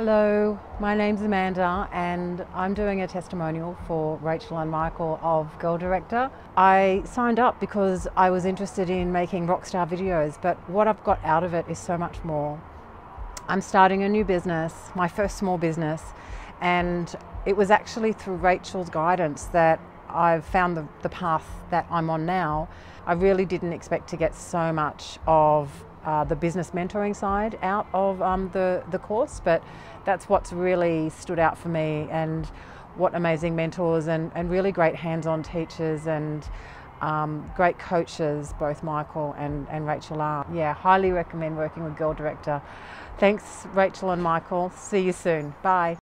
Hello, my name's Amanda and I'm doing a testimonial for Rachel and Michael of Girl Director. I signed up because I was interested in making rockstar videos, but what I've got out of it is so much more. I'm starting a new business, my first small business, and it was actually through Rachel's guidance that I've found the, the path that I'm on now. I really didn't expect to get so much of uh, the business mentoring side out of um, the, the course, but that's what's really stood out for me and what amazing mentors and, and really great hands-on teachers and um, great coaches, both Michael and, and Rachel are. Yeah, highly recommend working with Girl Director. Thanks Rachel and Michael. See you soon. Bye.